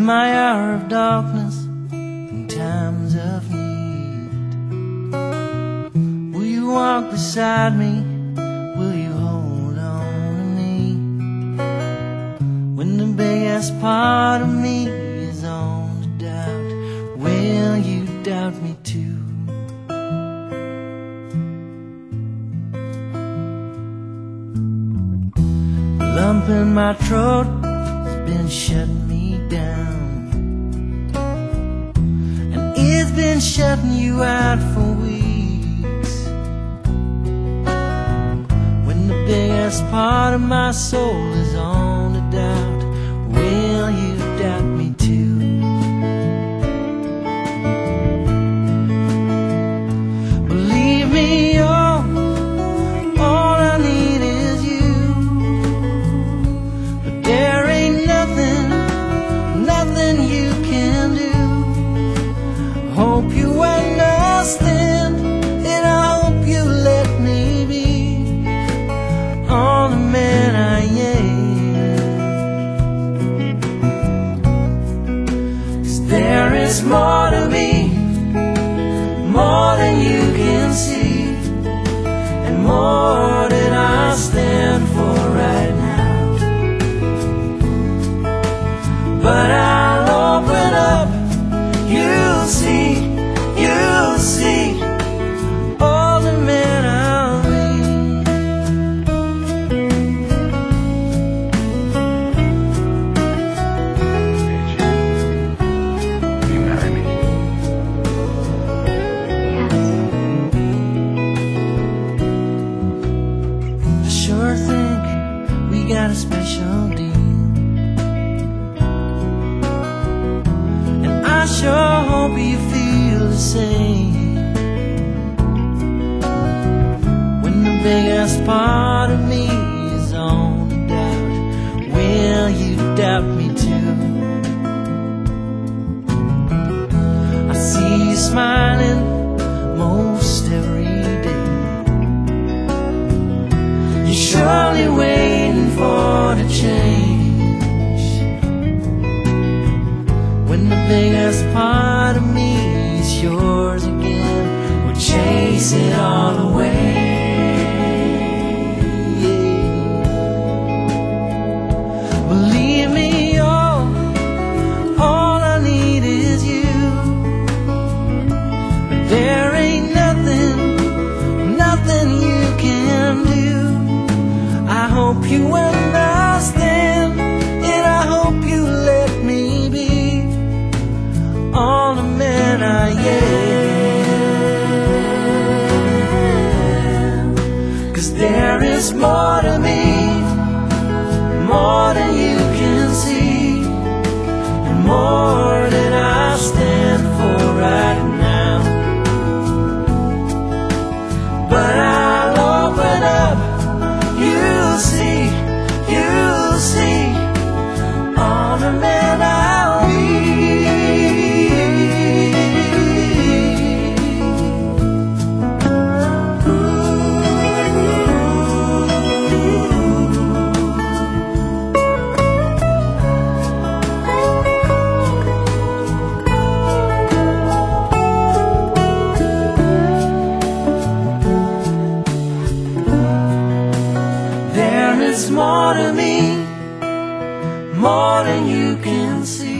In my hour of darkness, in times of need, will you walk beside me? Will you hold on to me? When the biggest part of me is on the doubt, will you doubt me too? lump in my throat has been shutting me Been shutting you out for weeks. When the biggest part of my soul is on the doubt, will you hope you understand, and I hope you let me be all the man I am. 'Cause there is more to me, more than you can see, and more got a special deal. And I sure hope you feel the same. When the biggest part of me is on doubt, will you doubt me too? I see you smiling most every day. You're surely waiting you understand, and I hope you let me be all the man I am. Cause there is more to me, more than you can see, and more than I stand for right now. But Is more to me, more than you can see.